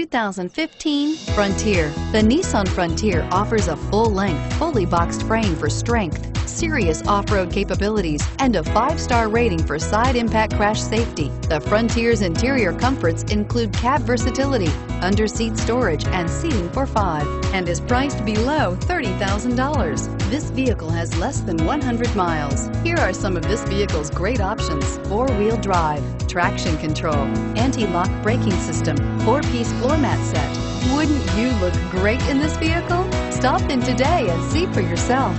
2015 Frontier. The Nissan Frontier offers a full-length, fully boxed frame for strength, serious off-road capabilities, and a five-star rating for side impact crash safety. The Frontier's interior comforts include cab versatility, under-seat storage, and seating for five, and is priced below $30,000. This vehicle has less than 100 miles. Here are some of this vehicle's great options. Four-wheel drive, traction control, anti-lock braking system, four-piece floor mat set. Wouldn't you look great in this vehicle? Stop in today and see for yourself.